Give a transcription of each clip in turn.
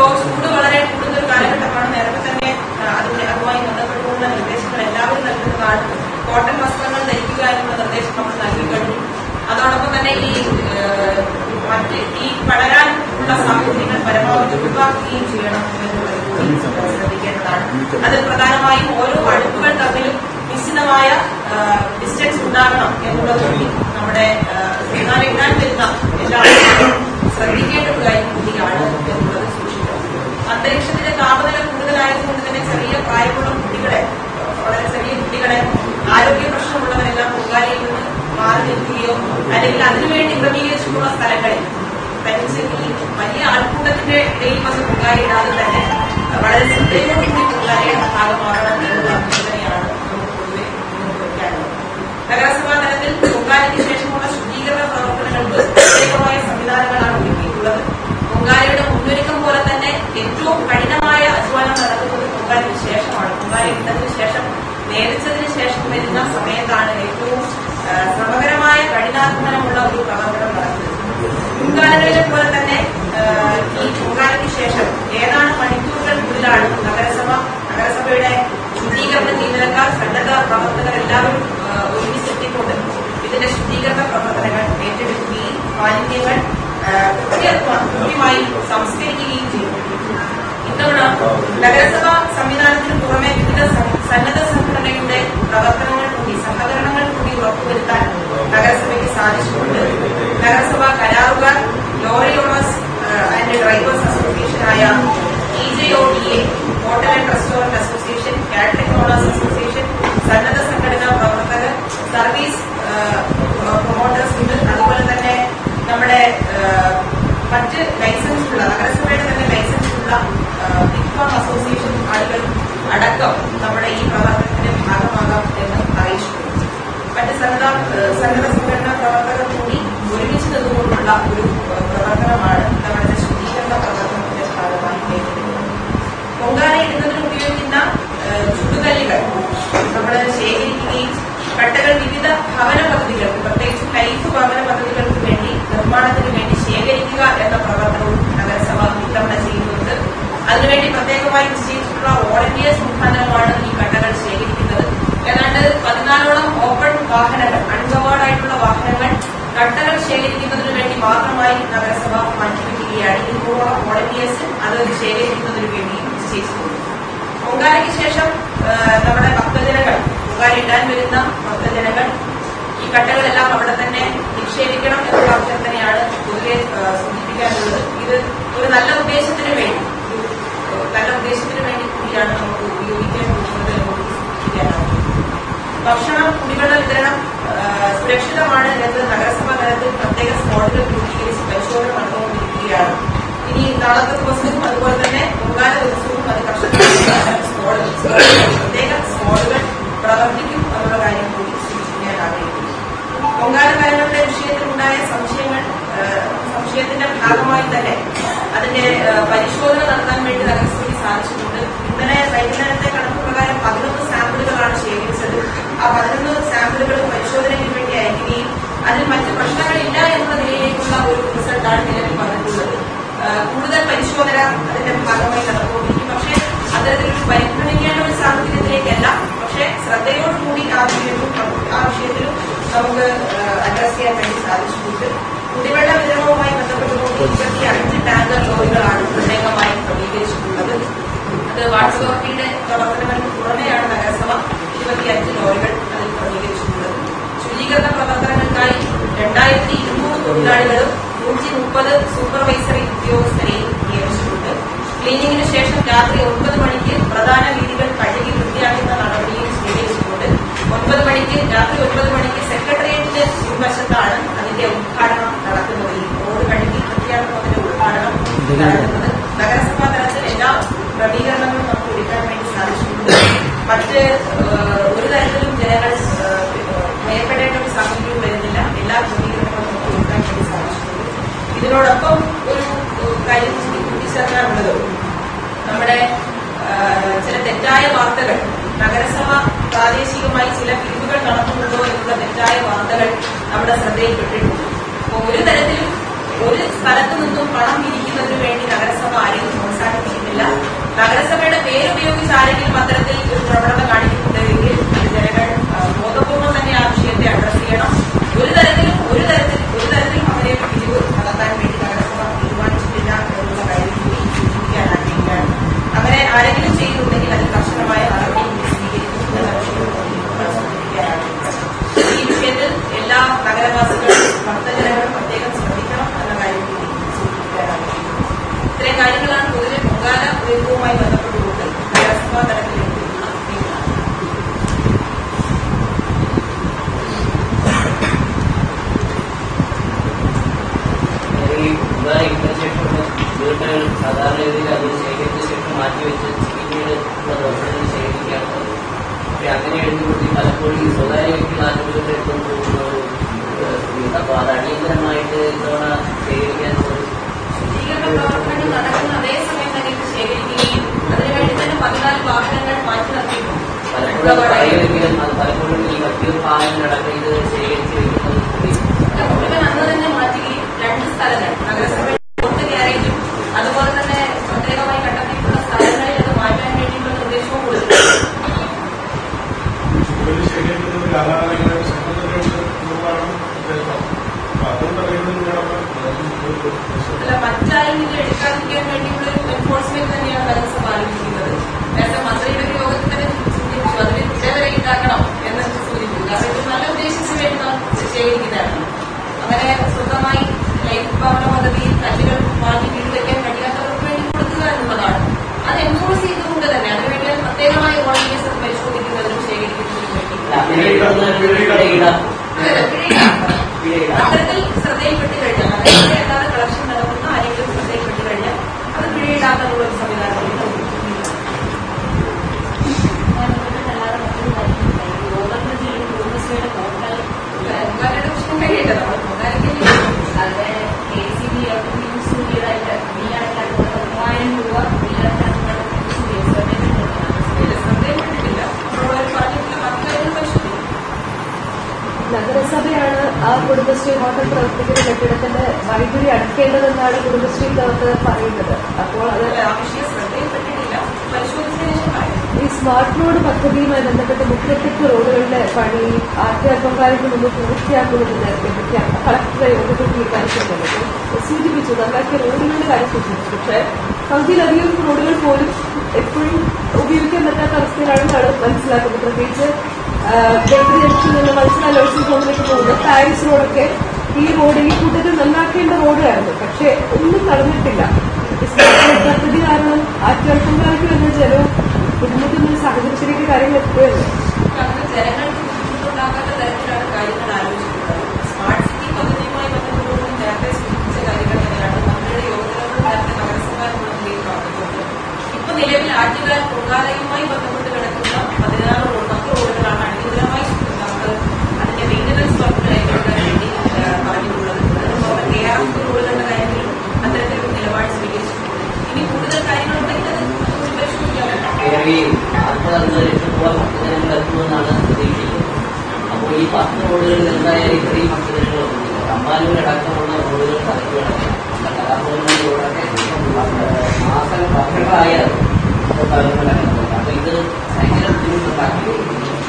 ഇപ്പോ ചൂട് വളരെ കൂടുതൽ കാലഘട്ടമാണ്. നേരത്തെ തന്നെ ആ, അതിന്റെ അതുമായി ബന്ധപ്പെട്ടുകൊണ്ടുള്ള നിർദ്ദേശങ്ങൾ എല്ലാവരും നൽകുന്നതാണ് കോട്ടൺ വസ്ത്രങ്ങൾ ധരിക്കുക എന്നുള്ള നിർദ്ദേശം നമ്മൾ നൽകി കഴിഞ്ഞു അതോടൊപ്പം തന്നെ ഈ മറ്റ് ഈ പടരാൻ ഉള്ള സാഹചര്യങ്ങൾ പരമാവധി ഒഴിവാക്കുകയും ചെയ്യണം എന്നുള്ളത് കൂടി ശ്രദ്ധിക്കേണ്ടതാണ്. അതിൽ പ്രധാനമായും ഓരോ അടുപ്പുകൾ തമ്മിലും നിശ്ചിതമായ ഡിസ്റ്റൻസ് ഉണ്ടാകണം എന്നുള്ളത് കൂടി നമ്മുടെ എണ്ണാൻ വരുന്ന എല്ലാവരും ശ്രദ്ധിക്കേണ്ട ഒരു കാര്യം കൂടിയാണ് എന്നുള്ളത്. അന്തരീക്ഷത്തിന്റെ താപനില കൂടുതലായതുകൊണ്ട് തന്നെ ചെറിയ പ്രായമുള്ള കുട്ടികളെ വളരെ ചെറിയ കുട്ടികളെ ആരോഗ്യ പ്രശ്നമുള്ളവരെല്ലാം പൊങ്കാലയിൽ നിന്ന് മാറി നിൽക്കുകയോ അല്ലെങ്കിൽ അതിനുവേണ്ടി ക്രമീകരിച്ചിട്ടുള്ള സ്ഥലങ്ങളിൽ തനിച്ച് ഈ വലിയ ആൾക്കൂട്ടത്തിന്റെ ഇടയിൽ വന്ന് പൊങ്കാലയിടാതെ തന്നെ വളരെ ശ്രദ്ധയോടുകൂടി പൊങ്കാലയുടെ ഭാഗമാകണം എന്നുള്ള അഭ്യർത്ഥനയാണ് നമുക്ക് പൊതുവെ നഗരസഭാ തലത്തിൽ പൊങ്കാലയ്ക്ക് ശേഷമുള്ള ശുചീകരണ പ്രവർത്തനങ്ങൾക്ക് പ്രത്യേകമായ സംവിധാനങ്ങളാണ് ഒരുക്കിയിട്ടുള്ളത് പൊങ്കാലയുടെ മുന്നൊരുക്കം പോലെ തന്നെ ഏറ്റവും കഠിനമായ അധ്വാനം നടക്കുന്നത് പൊങ്കാലയ്ക്ക് ഇട്ടതിന് ശേഷം നേരിച്ചതിന് ശേഷം വരുന്ന സമയത്താണ് ഏറ്റവും ശ്രമകരമായ കഠിനാധ്വാനമുള്ള ഒരു പ്രവർത്തനം നടക്കുന്നത്. മുൻകാലങ്ങളിലെ പോലെ തന്നെ ഈ ചൂടാലയ്ക്ക് ശേഷം ഏതാനും മണിക്കൂറുകൾക്കുള്ളിലാണ് നഗരസഭ നഗരസഭയുടെ ശുദ്ധീകരണ ജീവനക്കാർ സന്നദ്ധ പ്രവർത്തകർ എല്ലാവരും ഒരുമിച്ചെത്തിക്കൊണ്ട് ഇതിന്റെ ശുദ്ധീകരണ പ്രവർത്തനങ്ങൾ ഏറ്റെടുക്കുകയും മാലിന്യങ്ങൾ കൃത്യമായി സംസ്കരിക്കുകയും ചെയ്തു. ഇത്തവണ നഗരസഭാ സംവിധാനത്തിന് പുറമെ വിവിധ സ- സന്നദ്ധ സംഘടനയുടെ പ്രവർത്തനങ്ങൾ കൂടി സഹകരണങ്ങൾ കൂടി ഉറപ്പുവരുത്താൻ നഗരസഭയ്ക്ക് സാധിച്ചിട്ടുണ്ട് നഗരസഭ കരാറുകാർ lorry owners and drivers അസോസിയേഷനായ E J O D A hotel and restaurant association catering owners association സന്നദ്ധ സംഘടനാ പ്രവർത്തകർ സർവീസ് പ്രൊമോട്ടേഴ്സ് ഉണ്ട്. അതുപോലെ തന്നെ നമ്മുടെ മറ്റ് ലൈസൻസ് ഉള്ള നഗരസഭയുടെ തന്നെ ലൈസൻസ് ഉള്ള ബിഗ്ഫാം അസോസിയേഷൻ ആളുകൾ അടക്കം നമ്മുടെ ഈ പ്രവർത്തനത്തിന്റെ ഭാഗമാകാം എന്ന് അറിയിച്ചിട്ടുണ്ട്. മറ്റ് സന്നദ്ധ സന്നദ്ധ സംഘടനാ പ്രവർത്തകർ കൂടി ഒരുമിച്ച് നിന്നുകൊണ്ടുള്ള ഒരു പ്രവർത്തനമാണ് നമ്മുടെ പൊങ്കാല ഇടുന്നതിന് ഉപയോഗിക്കുന്ന ചുടുകല്ലുകൾ നമ്മൾ ശേഖരിക്കുകയും കട്ടകൾ വിവിധ ഭവന പദ്ധതികൾക്ക് പ്രത്യേകിച്ച് ലൈഫ് ഭവന പദ്ധതികൾക്ക് വേണ്ടി നിർമ്മാണത്തിന് വേണ്ടി ശേഖരിക്കുക എന്ന പ്രവർത്തനവും നഗരസഭ ഇത്തവണ ചെയ്യുന്നുണ്ട് അതിനുവേണ്ടി പ്രത്യേകമായി നിശ്ചയിച്ചിട്ടുള്ള വോളണ്ടിയേഴ്സ് മുഖാന്തരമാണ് ഈ കട്ടകൾ ശേഖരിക്കുന്നത്. ഏതാണ്ട് പതിനാലോളം ഓപ്പൺ വാഹനങ്ങൾ അൺകവേർഡ് ആയിട്ടുള്ള വാഹനങ്ങൾ കട്ടകൾ ശേഖരിക്കുന്നതിന് വേണ്ടി മാത്രമായി നഗരസഭ മാറ്റിവെക്കുകയാണ്. ഇരുന്നൂറോളം വോളണ്ടിയേഴ്സ് അത് ശേഖരിക്കുന്നതിന് വേണ്ടി നിശ്ചയിച്ചിട്ടുണ്ട് പൊങ്കാലയ്ക്ക് ശേഷം നമ്മുടെ ഭക്തജനങ്ങൾ പൊങ്കാല ഇടാൻ വരുന്ന ഭക്തജനങ്ങൾ ഈ കട്ടകളെല്ലാം അവിടെ തന്നെ നിക്ഷേപിക്കണം എന്നുള്ള അഭ്യർത്ഥനയാണ് പൊതുവെ സൂചിപ്പിക്കാനുള്ളത്. ഇത് ഒരു നല്ല ഉദ്ദേശത്തിന് വേണ്ടി നല്ല ഉദ്ദേശത്തിന് വേണ്ടി കൂടിയാണ് നമുക്ക് ഉപയോഗിക്കാൻ പോകുന്നത് എന്ന് സൂചിപ്പിക്കാനാവുന്നത്. ഭക്ഷണം കുടിവെള്ള വിതരണം സുരക്ഷിതമാണ് എന്നത് നഗരസഭാ തലത്തിൽ പ്രത്യേക സ്പോട്ടുകൾ രൂപീകരിച്ച് ഇനി നാളത്തെ ദിവസവും അതുപോലെ തന്നെ പൊങ്കാല ദിവസവും അത് കർഷകർ പ്രത്യേക സ്ക്വാഡുകൾ പ്രവർത്തിക്കും എന്നുള്ള കാര്യം കൂടി സൂചിപ്പിക്കാൻ ആഗ്രഹിക്കുന്നു പൊങ്കാല കാലങ്ങളുടെ വിഷയത്തിലുണ്ടായ സംശയങ്ങൾ സംശയത്തിന്റെ ഭാഗമായി തന്നെ അതിന്റെ പരിശോധന നടത്താൻ വേണ്ടി നഗരസഭയ്ക്ക് സാധിച്ചിട്ടുണ്ട് ഇന്നലെ വൈകുന്നേരത്തെ കണക്ക് ശേഷം രാത്രി ഒൻപത് മണിക്ക് പ്രധാന വീതികൾ കഴുകി വൃത്തിയാക്കുന്ന നടപടിയും സ്വീകരിച്ചിട്ടുണ്ട് ഒൻപത് മണിക്ക് രാത്രി ഒൻപത് മണിക്ക് സെക്രട്ടേറിയറ്റിന്റെ മുൻവശത്താണ് അതിന്റെ ഉദ്ഘാടനം നടക്കുന്നത്. ഈ റോഡ് കഴുകി വൃത്തിയാക്കുന്നതിന്റെ ഉദ്ഘാടനം നടക്കുന്നത്. നഗരസഭാ തലത്തിൽ എല്ലാ ക്രമീകരണങ്ങളും നമുക്ക് ഒരുക്കാൻ വേണ്ടി സാധിച്ചിട്ടുണ്ട്. മറ്റ് ഒരു തരത്തിലും ജനങ്ങൾ ഭയപ്പെടേണ്ട ഒരു സാഹചര്യം വരുന്നില്ല. എല്ലാ ക്രമീകരണങ്ങളും നമുക്ക് ഒരുക്കാൻ വേണ്ടി സാധിച്ചിട്ടുണ്ട്. ഇതിനോടൊപ്പം ഒരു കാര്യം കൂടി കൂട്ടിച്ചേർക്കാനുള്ളത് നമ്മുടെ ചില തെറ്റായ വാർത്തകൾ നഗരസഭ പ്രാദേശികമായി ചില പിരിവുകൾ നടത്തുന്നുണ്ടോ എന്നുള്ള തെറ്റായ വാർത്തകൾ നമ്മുടെ ശ്രദ്ധയിൽപ്പെട്ടിട്ടുണ്ട്. ഒരു തരത്തിലും ഒരു സ്ഥലത്തു നിന്നും പണം പിരിക്കുന്നതിന് വേണ്ടി നഗരസഭ ആരെയും പ്രോത്സാഹിപ്പിക്കുന്നില്ല കാര്യങ്ങളാണ് പൊതുവെ പൊങ്കാല ഉയർവുമായി ബന്ധപ്പെട്ടുകൊണ്ട് നഗരസഭാ തലത്തിൽ എടുത്തിട്ടുള്ള തീരുമാനം ഈ ഉപകാരിക്കുന്ന ശേഷം വീട്ടുകൾ സാധാരണ രീതിയിൽ അത് ശേഖരിച്ച ശേഷം മാറ്റി വെച്ച് പിന്നീട് ഉള്ളതിന് ശേഖരിക്കാറുണ്ട് പക്ഷെ അങ്ങനെ എഴുതുമ്പോൾ പലപ്പോഴും ഈ സ്വകാര്യ വ്യക്തികൾ ആശുപത്രിയിൽ എടുത്തുകൊണ്ട് പോകുന്ന ഒരു അപ്പോൾ അത് അടിയന്തരമായിട്ട് ഇത്തവണ ശേഖരിക്കാൻ പലപ്പോഴും പറയുമെങ്കിലും അത് പലപ്പോഴും ഈ മറ്റൊരു ഭാഗങ്ങളടക്കം ഇത് ശേഖരിച്ച് വെക്കുന്നത് അന്ന് തന്നെ മാറ്റുകയും സ്ഥലങ്ങൾ നഗരസഭയുടെ ഒന്ന് അതുപോലെ തന്നെ പ്രത്യേകമായി കണ്ടെത്തിയിട്ടുള്ള സ്ഥലങ്ങളിൽ അത് മാറ്റാൻ വേണ്ടിയിട്ടുള്ള നിർദ്ദേശവും കൊടുത്തു അല്ല മറ്റാരിൽ എടുക്കാതിരിക്കാൻ വേണ്ടിയുള്ള എൻഫോഴ്സ്മെന്റ് തന്നെയാണ് നഗരസഭ ആലോചിക്കുന്നത് നേരത്തെ മന്ത്രിയുടെ യോഗത്തിൽ തന്നെ സൂചിപ്പിച്ചു അതിന് ഇതേവരെ ഉണ്ടാക്കണം എന്ന് സൂചിപ്പിച്ചു കാരണം ഇത് നല്ല ഉദ്ദേശത്തിന് വേണ്ടി ശേഖരിക്കുന്നതാണ് അങ്ങനെ സ്വന്തമായി ലൈഫ് ഭവന പദ്ധതിയിൽ കല്ലുകൾ വാങ്ങി വീട് വെക്കാൻ കഴിയാത്തവർക്ക് വേണ്ടി കൊടുക്കുക എന്നുള്ളതാണ്. അത് എൻഫോഴ്സ് ചെയ്തുകൊണ്ട് തന്നെ. അതിനുവേണ്ടി പ്രത്യേകമായ ഓർഡിനൻസ് പരിശോധിക്കുന്നതിനും ശേഖരിക്കുന്നതിനും വേണ്ടി. അത്തരത്തിൽ ശ്രദ്ധയിൽപ്പെട്ട് കഴിഞ്ഞാൽ അതായത് അല്ലാതെ കളക്ഷൻ നടക്കുന്ന ആരെങ്കിലും ശ്രദ്ധയിൽപ്പെട്ട് കഴിഞ്ഞാൽ അത് പിഴയിടാക്കാനുള്ള ഒരു സംവിധാനം കൂടി നമുക്ക് ഉണ്ട്. പൊങ്കാലയുടെ പ്രശ്നം കഴിയട്ടെ നമ്മൾ പൊങ്കാലയ്ക്ക് ശ്രദ്ധയിൽപ്പെട്ടിട്ടില്ല അപ്പോൾ പറഞ്ഞിട്ടില്ല ബാക്കി കാര്യങ്ങൾ പരിശോധിക്കും നഗരസഭയാണ് ആ കുടുംബശ്രീ ഹോട്ടൽ പ്രവർത്തിക്കുന്ന കെട്ടിടത്തിന്റെ വൈദ്യുതി അടയ്ക്കേണ്ടതെന്നാണ് കുടുംബശ്രീ പ്രവർത്തകർ പറയുന്നത്. അപ്പോൾ അത് ഈ സ്മാർട്ട് റോഡ് പദ്ധതിയുമായി ബന്ധപ്പെട്ട് മുപ്പത്തെട്ട് റോഡുകളുടെ പണി ആദ്യാത്മകാലത്ത് മുമ്പ് പൂർത്തിയാക്കുമെന്ന് നേരത്തെ കളക്ടറെ യോഗത്തിൽ തീരുമാനിച്ചിട്ടുണ്ട് സൂചിപ്പിച്ചു നന്നാക്കിയ റോഡുകളുടെ കാര്യം സൂചിപ്പിച്ചു. പക്ഷേ പകുതിയിലധികം റോഡുകൾ പോലും എപ്പോഴും ഉപയോഗിക്കാൻ പറ്റാത്ത അവസ്ഥയിലാണെന്നാണ് മനസ്സിലാക്കുന്നത്. പ്രത്യേകിച്ച് ജംഗ്ഷനിൽ നിന്ന് മത്സര നഴ്സിംഗ് ഹോമിലേക്ക് പോകുന്ന പാരിസ് റോഡൊക്കെ ഈ റോഡ് ഈ കൂട്ടത്തിൽ നന്നാക്കേണ്ട റോഡായിരുന്നു. പക്ഷെ ഒന്നും നടന്നിട്ടില്ല പദ്ധതി കാരണം ആറ്റുകൾക്കുണ്ടാക്കി വരുന്ന ജലവും ബുദ്ധിമുട്ടുന്ന സാഹചര്യത്തിലേക്ക് കാര്യങ്ങൾ എത്തുകയാണ്. ജനങ്ങൾക്ക് ബുദ്ധിമുട്ടുണ്ടാക്കാത്ത തരത്തിലാണ് കാര്യങ്ങൾ ആലോചിക്കുന്നത്. സ്മാർട്ട് സിറ്റി പദ്ധതിയുമായി ബന്ധപ്പെട്ടുകൊണ്ട് നേരത്തെ സൂചിപ്പിച്ച കാര്യങ്ങൾ തന്നെയാണ് മന്ത്രിയുടെ യോഗത്തിലും നേരത്തെ നഗരസഭ ഇപ്പൊ നിലവിൽ ആറ്റുകാൽ പൊങ്കാലയുമായി ബന്ധപ്പെട്ട് കിടക്കുന്ന പതിനാറ് റോഡ് പത്ത് റോഡുകളാണ് അടിയന്തരമായി നമുക്ക് അതിന്റെ മെയിന്റനൻസ് വർക്കുകൾ ഏറ്റെടുക്കാൻ വേണ്ടി ഏഹ്, പറഞ്ഞിട്ടുള്ളത് അതുപോലെ കെ ആർ എഫ് റോഡുകളുടെ കാര്യത്തിലും അത്തരത്തിലൊരു നിലപാട് സ്വീകരിച്ചിട്ടുണ്ട് ഇനി കൂടുതൽ കാര്യങ്ങളുണ്ടെങ്കിൽ അത് നമുക്ക് പരിശോധിക്കാം കയറി നാൽപ്പത് ലക്ഷത്തോളം ഭക്തജനങ്ങൾ എത്തുമെന്നാണ് പ്രതീക്ഷിക്കുന്നത് അപ്പോൾ ഈ പത്ത് റോഡുകളിൽ എന്തായാലും ഇത്രയും ഭക്തജനങ്ങൾ എത്തുന്നില്ല തമ്പാനൂർ അടക്കമുള്ള റോഡുകൾ കലക്കി കിടക്കുകയാണ് നമ്മുടെ കലാഭവന റോഡൊക്കെ മാസം വർഷങ്ങളായാണ് അപ്പൊ ഇത് ഭയങ്കര ബുദ്ധിമുട്ടുണ്ടാക്കി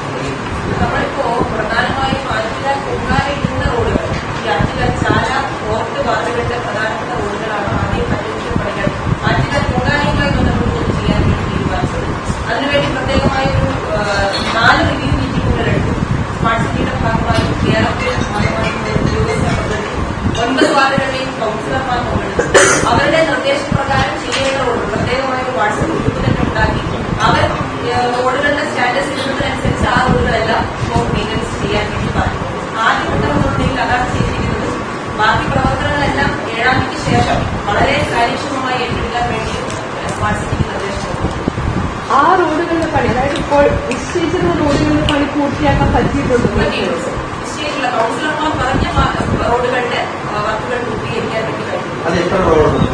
നമ്മളിപ്പോ പ്രധാനമായും ആറ്റില പൊങ്കാല ഇടുന്ന റോഡുകൾ. ഈ ആറ്റില ചാല പോർട്ട് വാർഡുകളുടെ പ്രധാനപ്പെട്ട റോഡുകളാണ് ആദ്യം അറ്റൻഷൻ പണികൾ ആറ്റില പൊങ്കാലയുമായി ബന്ധപ്പെട്ട് ചെയ്യാൻ വേണ്ടി തീരുമാനിച്ചത്. അതിനുവേണ്ടി പ്രത്യേകമായ ഒരു നാല് റിവ്യൂ മീറ്റിംഗുകൾ എടുത്തു. സ്മാർട്ട് സിറ്റിയുടെ ഭാഗമായി കേരളത്തിലെ ഭാഗമായി ഉദ്യോഗസ്ഥ പദ്ധതി ഒൻപത് വാർഡുകളുടെയും കൌൺസിലർമാർ അവരുടെ നിർദ്ദേശപ്രകാരം ചെയ്യേണ്ട റോഡ് പ്രത്യേകമായ ഒരു വാട്സപ്പ് ഗ്രൂപ്പ് തന്നെ ഉണ്ടാക്കി അവർ ഏഹ്, റോഡുകളുടെ സ്റ്റാറ്റസ് ഇടുന്നതിനനുസരിച്ച് ആ റോഡുകളെല്ലാം ഇപ്പോൾ മെയിന്റനൻസ് ചെയ്യാൻ വേണ്ടി പറഞ്ഞു ആദ്യഘട്ടമെന്നുണ്ടെങ്കിൽ അതാണ് ചെയ്തിരിക്കുന്നത് ബാക്കി പ്രവർത്തനങ്ങളെല്ലാം ഏഴാം തീയതിക്ക് ശേഷം വളരെ കാര്യക്ഷമമായി ഏറ്റെടുക്കാൻ വേണ്ടി സ്മാർട്ട് സിറ്റിക്ക് നിർദ്ദേശം കൊടുത്തു ആ റോഡുകളുടെ പണി നിശ്ചയിച്ചിരുന്ന റോഡുകളുടെ പണി പൂർത്തിയാക്കാൻ പറ്റിയിട്ടുണ്ട് നിശ്ചയിച്ചിട്ടുള്ള കൗൺസിലർമാർ പറഞ്ഞ റോഡുകളുടെ വർക്കുകൾ പൂർത്തീകരിക്കാൻ വേണ്ടി കഴിഞ്ഞു അത് എത്ര റോഡുണ്ട്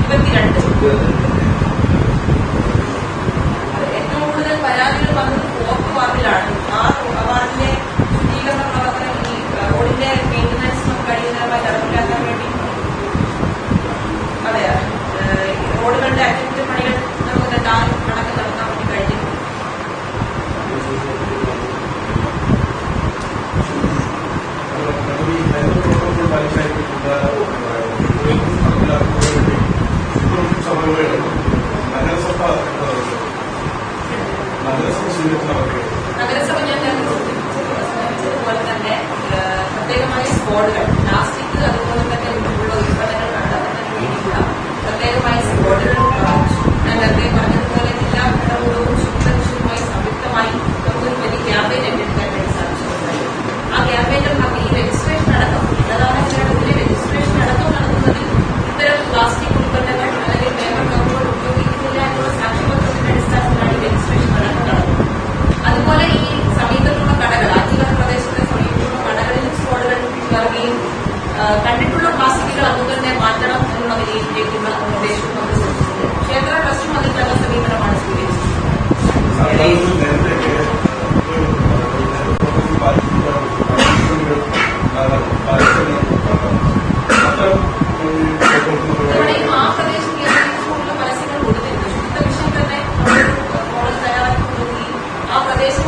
ഇരുപത്തിരണ്ട്. ഏറ്റവും കൂടുതൽ പരാതികൾ വന്നത് പോക്ക് വാർഡിലാണ്. nova desde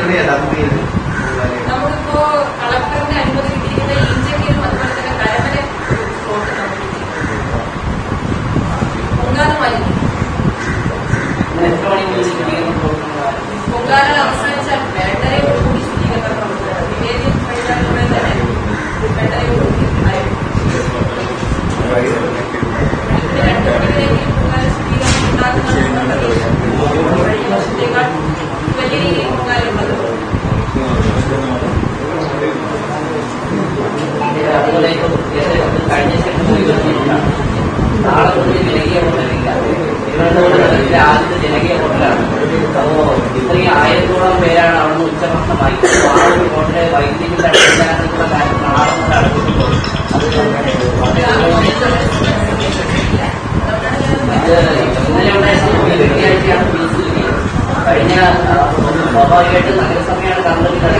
സ്വാഭാവികമായിട്ട് നഗരസഭയാണ്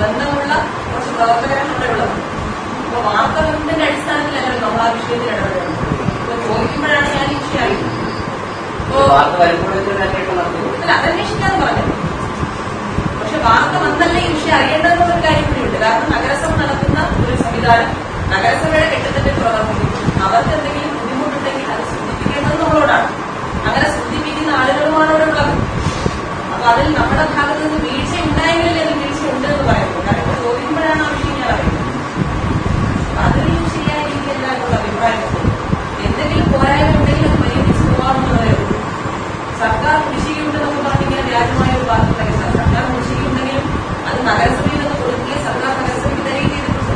ബന്ധമുള്ള കുറച്ച് പ്രവർത്തകരാണ് ഇവിടെ ഉള്ളത് അപ്പൊ വാർത്തകത്തിന്റെ അടിസ്ഥാനത്തിലല്ലോ നമ്മൾ ആ വിഷയത്തിൽ ഇടപെടുന്നത് അപ്പൊ ചോദിക്കുമ്പോഴാണ് ഞാൻ ഈ വിഷയം അല്ല അതന്വേഷിക്കാന്ന് പറഞ്ഞത് പക്ഷെ വാർത്ത വന്നല്ല ഈ വിഷയം അറിയേണ്ടതെന്ന ഒരു കാര്യം കൂടിയുണ്ട് കാരണം നഗരസഭ നടത്തുന്ന ഒരു സംവിധാനം നഗരസഭയുടെ കെട്ടിടത്തിൽ പ്രവർത്തിക്കും അവർക്ക് എന്തെങ്കിലും ബുദ്ധിമുട്ടുണ്ടെങ്കിൽ അത് സൂചിപ്പിക്കേണ്ടത് നമ്മളോടാണ് അങ്ങനെ സൂചിപ്പിക്കുന്ന ആളുകളുമാണ് ഇവിടെ ഉള്ളത് അപ്പൊ അതിൽ നമ്മുടെ ഭാഗത്ത് നിന്ന് വീഴ്ച ഉണ്ടായെങ്കിൽ അതിൽ വീഴ്ച ഉണ്ട് എന്ന് പറയുന്നു കാരണം ഇപ്പൊ ചോദിക്കുമ്പോഴാണ് ആ വിഷയം ഞാൻ അറിയുന്നത് അപ്പൊ അതൊരു ശരിയായ രീതിയല്ല എന്നുള്ള അഭിപ്രായം എന്തെങ്കിലും പോരായ്മ ഉണ്ടെങ്കിൽ അത് പരിഹരിച്ച് പോകാവുന്നതേ ഉള്ളൂ സർക്കാർ കുടിശ്ശികയുണ്ടെന്നൊക്കെ പറഞ്ഞിങ്ങനെ വ്യാജമായ ഒരു വാർത്തകളൊക്കെ സർക്കാർ കുടിശ്ശികയുണ്ടെങ്കിലും അത് നഗരസഭയിൽ നിന്ന് കൊടുക്കുകയും സർക്കാർ നഗരസഭയ്ക്ക് തരികയും ചെയ്തിട്ടുണ്ട്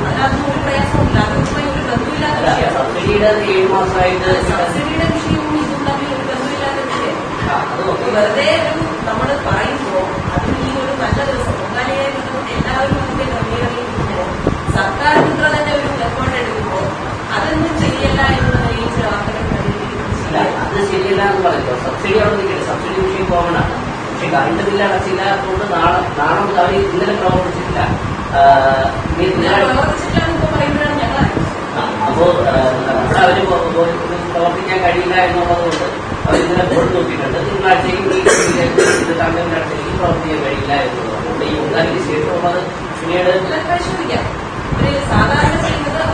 അതിനകത്തൊന്നും ഒരു പ്രയാസമില്ല അതൊന്നും ഒരു ബന്ധമില്ലാത്ത അല്ല, വിഷയമാണ് സബ്സിഡിയുടെ ഏഴ് മാസമായിട്ട് സബ്സിഡിയുടെ വിഷയവും ഇതും തമ്മിൽ ഒരു ബന്ധമില്ലാത്ത വിഷയം ആ, അത് ഓക്കെ. വെറുതെ ഒരു നമ്മൾ പറയുമ്പോൾ അതിന് ഈ ഒരു നല്ല ദിവസം പൊങ്കാലയെ ബന്ധപ്പെട്ട് എല്ലാവരും അതിന്റെ ക്രമീകരണങ്ങൾ സർക്കാർ ഇത്ര തന്നെ ഒരു എഫേർട്ട് എടുക്കുമ്പോൾ അതൊന്നും ശരിയല്ല എന്നുള്ള നിലയിൽ ചില വാർത്തകൾ പ്രചരിപ്പിക്കുന്നത് അല്ല, ശരിയല്ല എന്ന് പറയുമ്പോൾ സബ്സിഡി അവിടെ നിൽക്കില്ല സബ്സിഡി വിഷയം കോമൺ ആണ്. പക്ഷെ കറണ്ട് ബില്ല് അടച്ചില്ലാത്തതുകൊണ്ട് നാളെ നാളെ മുതൽ അവർ ഇന്നലെ പ്രവർത്തിച്ചിട്ടില്ല. അപ്പോ നമ്മുടെ അവിടെ അവർ പ്രവർത്തിക്കാൻ കഴിയില്ല എന്നുള്ളത് കൊണ്ട് അവർ ഇന്നലെ ബോർഡ് നോക്കിയിട്ടുണ്ട്. തിങ്കളാഴ്ചയും ഇത് നടത്തിയെങ്കിൽ പ്രവർത്തിക്കാൻ കഴിയില്ല എന്നുള്ളത് ഈ ശേഷം ശേഷമുള്ളത് പിന്നീട് പരിശോധിക്കാം. ഒരു സാധാരണ ചെയ്യുന്നത്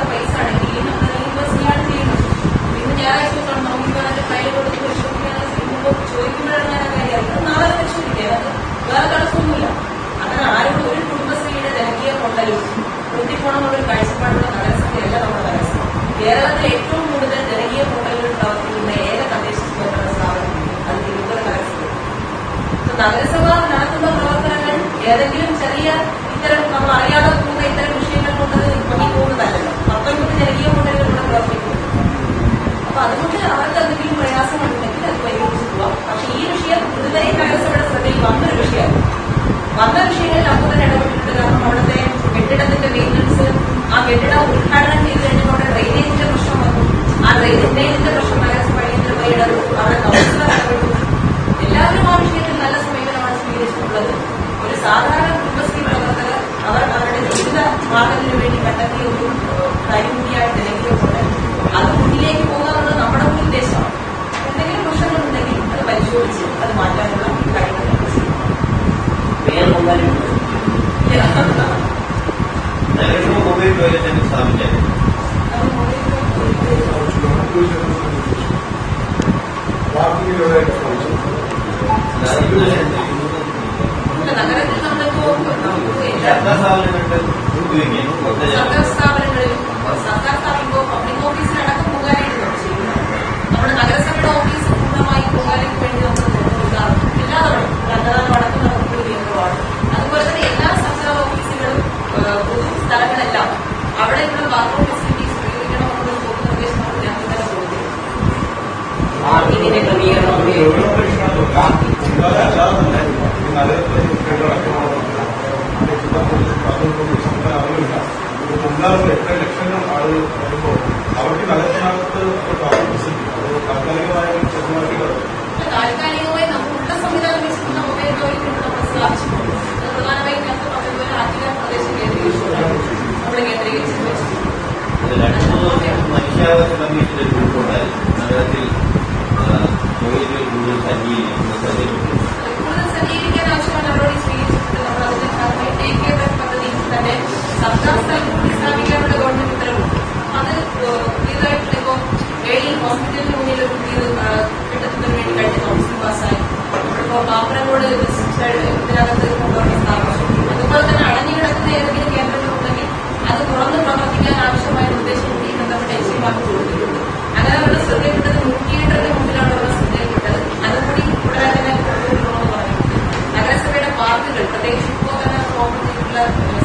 വാർത്തകൾ പ്രത്യേകിച്ച് ഇപ്പോൾ തന്നെ പോയിട്ടുള്ള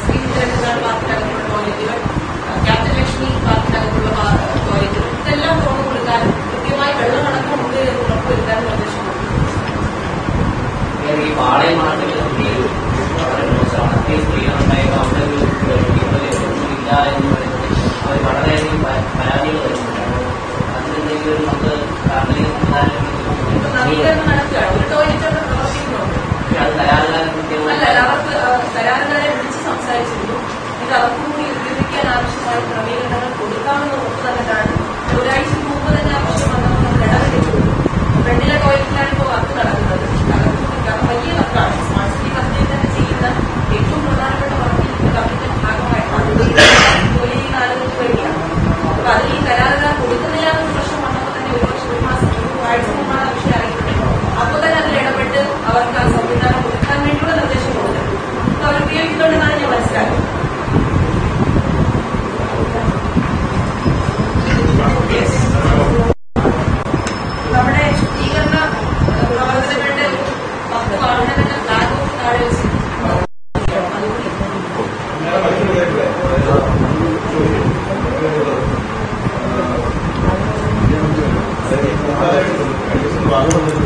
ശ്രീധരങ്ങൾ വാർത്തകൾക്കുള്ള ടോയ്ലറ്റുകൾ രാജലക്ഷ്മി വാർത്തകൾക്കുള്ള ടോയ്ലറ്റുകൾ ഇതെല്ലാം തുറന്നു കൊടുക്കാനും കൃത്യമായി വെള്ളമടക്കം ഉണ്ട് എന്ന് ഉറപ്പുവരുത്താനും നിർദ്ദേശിക്കുന്നു ഈ പാളയം നാട്ടിൽ വളരെ മോശമാണ് അത്യം സ്ത്രീകളുണ്ടായപ്പോൾ അവിടെ ഒരു ഇല്ല എന്ന് പറയുന്നത് അവർ വളരെയധികം പരാതികൾ വരുന്നുണ്ട് അതിനെന്തെങ്കിലും നമുക്ക് പ്രാഥമിക സംവിധാനം നടക്കുകയാണ്. ഒരു ടോയ്ലറ്റ് അല്ല അവർക്ക് കരാറുകാരെ വിളിച്ച് സംസാരിച്ചിരുന്നു. ഇത് അവർക്കും കൂടി ഉപയോഗിക്കാൻ ആവശ്യമായ ക്രമീകരണങ്ങൾ കൊടുക്കാമെന്ന് ഉറപ്പ് തന്നിട്ടാണ് ഒരാഴ്ച മുമ്പ് തന്നെ ആ പ്രശ്നം വന്നപ്പോൾ നമ്മൾ ഇടപെട്ടിട്ടുണ്ട്. പെണ്ണിലെ ടോയ്ലറ്റിലാണ് ഇപ്പോൾ വർക്ക് നടക്കുന്നത്. 아,